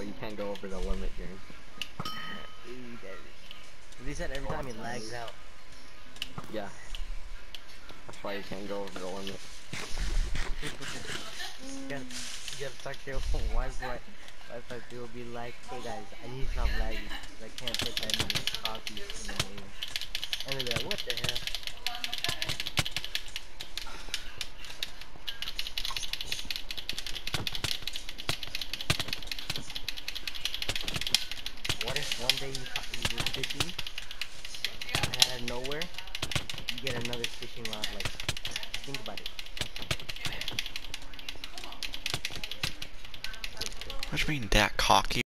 bro. You can't go over the limit here. They said every time he lags out. Yeah. That's why you can't go over the limit. you gotta, you gotta talk to your phone. Why is like, why is like people be like, hey guys, I need some stop lagging. 'cause I can't put that many copies in my name. And they're like, what the hell? What if one day you, you were fishing, and out of nowhere, you get another fishing rod, like, think about it. What do you mean that cocky?